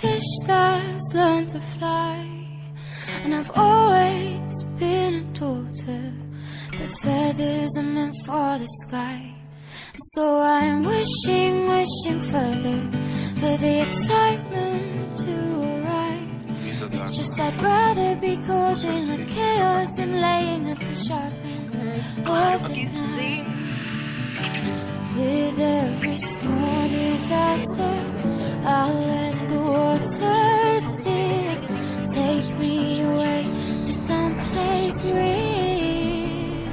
fish that's learned to fly. And I've always been a daughter, but feathers are meant for the sky. And so I'm wishing, wishing further for the excitement to arrive. It's just I'd rather be caught in the chaos than laying at the sharp end of this night. Place real.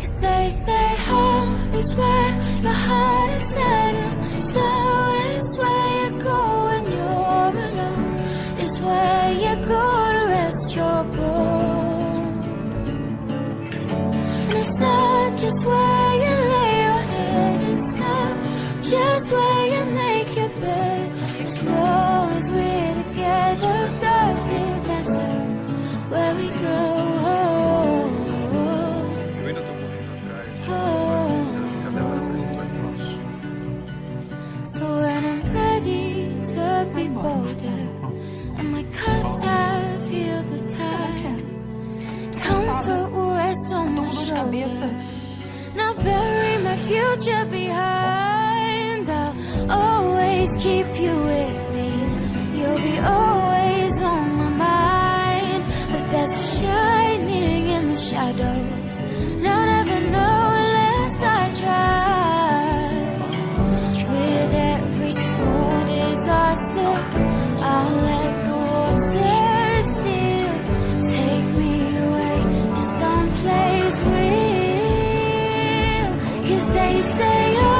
Cause they say home is where your heart is set and snow is where you go when you're alone. Is where you go to rest your bones. And it's not just where So when I'm ready to be bolder, and my cuts have healed the time, comfort will rest on my shoulder. Now bury my future behind. I'll always keep you Cause they say,